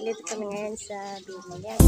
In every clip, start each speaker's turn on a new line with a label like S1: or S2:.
S1: Nandito kami ngayon sa Binilyan.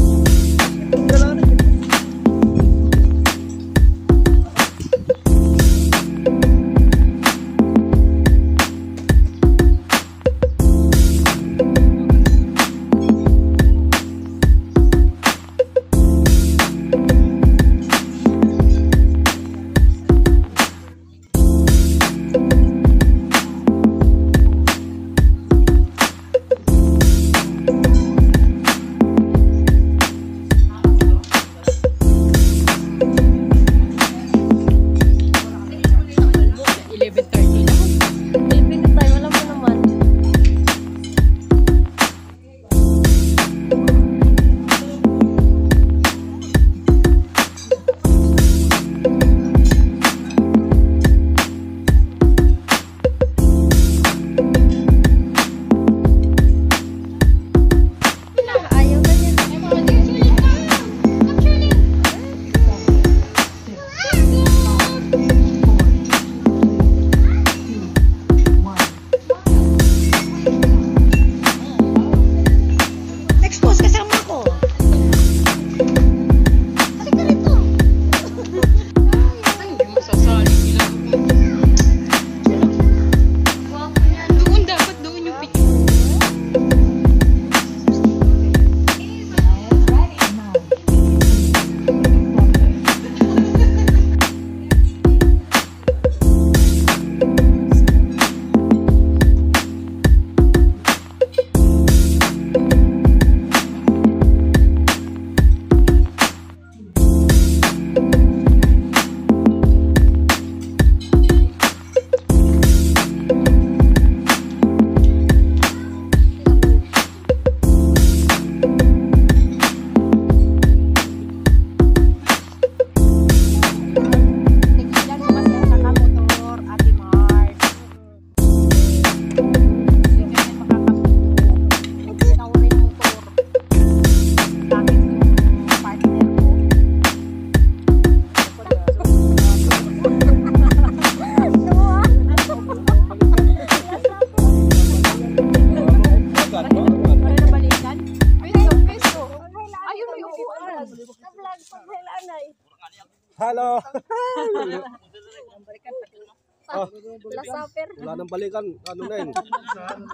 S2: Wala nang balikan. Ano na yun?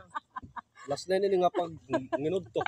S2: Last na yun nga pag
S3: nginudtok.